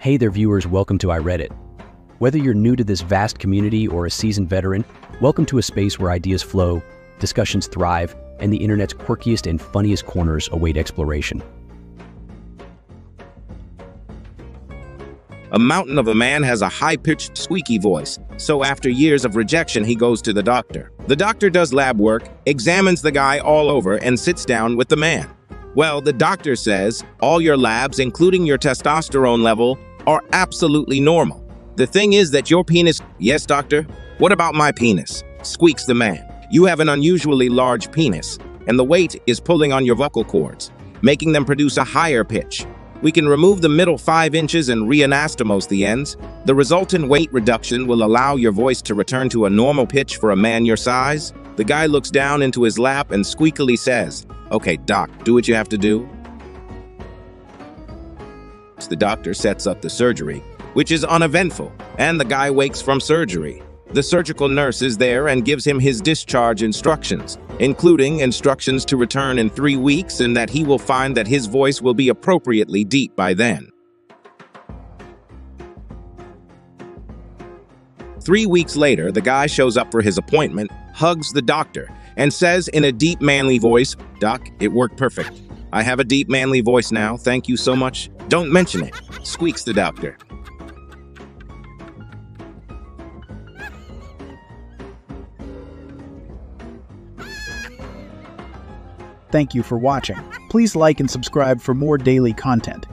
Hey there, viewers, welcome to I Redd It. Whether you're new to this vast community or a seasoned veteran, welcome to a space where ideas flow, discussions thrive, and the internet's quirkiest and funniest corners await exploration. A mountain of a man has a high pitched, squeaky voice, so after years of rejection, he goes to the doctor. The doctor does lab work, examines the guy all over, and sits down with the man. Well, the doctor says all your labs, including your testosterone level, are absolutely normal. The thing is that your penis. Yes, doctor? What about my penis? Squeaks the man. You have an unusually large penis, and the weight is pulling on your vocal cords, making them produce a higher pitch. We can remove the middle 5 inches and reanastomose the ends. The resultant weight reduction will allow your voice to return to a normal pitch for a man your size. The guy looks down into his lap and squeakily says, Okay, doc, do what you have to do. The doctor sets up the surgery, which is uneventful, and the guy wakes from surgery. The surgical nurse is there and gives him his discharge instructions, including instructions to return in three weeks and that he will find that his voice will be appropriately deep by then. Three weeks later, the guy shows up for his appointment, hugs the doctor, and says in a deep, manly voice, Doc, it worked perfect. I have a deep, manly voice now. Thank you so much. Don't mention it, squeaks the doctor. Thank you for watching. Please like and subscribe for more daily content.